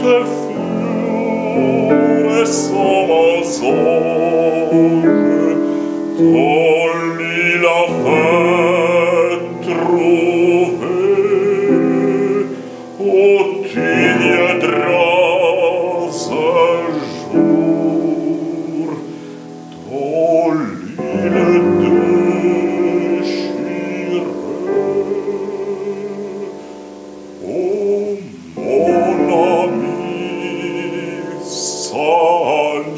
tutte fiore sono sorge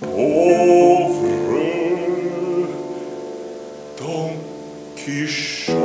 pauvre Don Quichotte.